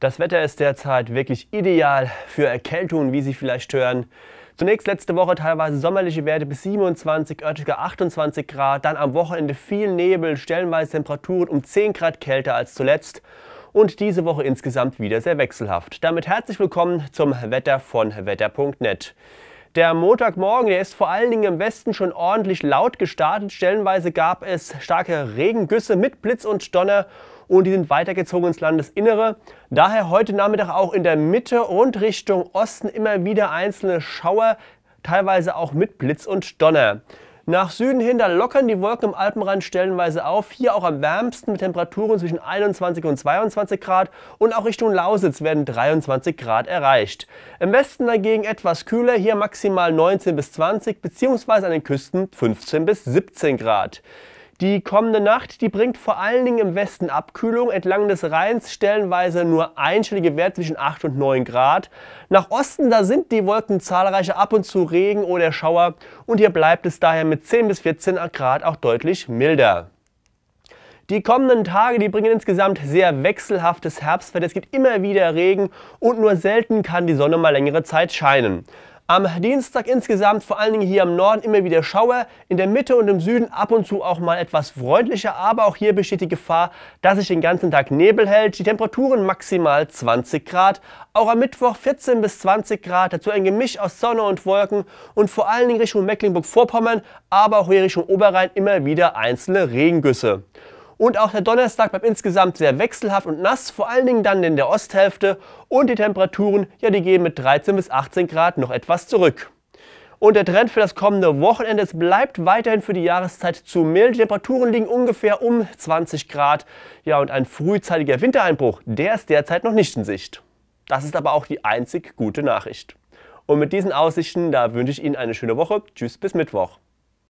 Das Wetter ist derzeit wirklich ideal für Erkältungen, wie Sie vielleicht hören. Zunächst letzte Woche teilweise sommerliche Werte bis 27, örtliche 28 Grad, dann am Wochenende viel Nebel, stellenweise Temperaturen um 10 Grad kälter als zuletzt und diese Woche insgesamt wieder sehr wechselhaft. Damit herzlich willkommen zum Wetter von wetter.net. Der Montagmorgen, der ist vor allen Dingen im Westen schon ordentlich laut gestartet. Stellenweise gab es starke Regengüsse mit Blitz und Donner und die sind weitergezogen ins Landesinnere. Daher heute Nachmittag auch in der Mitte und Richtung Osten immer wieder einzelne Schauer, teilweise auch mit Blitz und Donner. Nach Süden hin, da lockern die Wolken im Alpenrand stellenweise auf. Hier auch am wärmsten mit Temperaturen zwischen 21 und 22 Grad. Und auch Richtung Lausitz werden 23 Grad erreicht. Im Westen dagegen etwas kühler, hier maximal 19 bis 20, beziehungsweise an den Küsten 15 bis 17 Grad. Die kommende Nacht, die bringt vor allen Dingen im Westen Abkühlung. Entlang des Rheins stellenweise nur einstellige Werte zwischen 8 und 9 Grad. Nach Osten, da sind die Wolken zahlreiche ab und zu Regen oder Schauer. Und hier bleibt es daher mit 10 bis 14 Grad auch deutlich milder. Die kommenden Tage, die bringen insgesamt sehr wechselhaftes Herbstwetter. Es gibt immer wieder Regen und nur selten kann die Sonne mal längere Zeit scheinen. Am Dienstag insgesamt vor allen Dingen hier im Norden immer wieder Schauer, in der Mitte und im Süden ab und zu auch mal etwas freundlicher, aber auch hier besteht die Gefahr, dass sich den ganzen Tag Nebel hält. Die Temperaturen maximal 20 Grad, auch am Mittwoch 14 bis 20 Grad, dazu ein Gemisch aus Sonne und Wolken und vor allen Dingen Richtung Mecklenburg-Vorpommern, aber auch hier Richtung Oberrhein immer wieder einzelne Regengüsse. Und auch der Donnerstag bleibt insgesamt sehr wechselhaft und nass, vor allen Dingen dann in der Osthälfte. Und die Temperaturen, ja, die gehen mit 13 bis 18 Grad noch etwas zurück. Und der Trend für das kommende Wochenende, es bleibt weiterhin für die Jahreszeit zu mild. Die Temperaturen liegen ungefähr um 20 Grad. Ja, und ein frühzeitiger Wintereinbruch, der ist derzeit noch nicht in Sicht. Das ist aber auch die einzig gute Nachricht. Und mit diesen Aussichten, da wünsche ich Ihnen eine schöne Woche. Tschüss bis Mittwoch.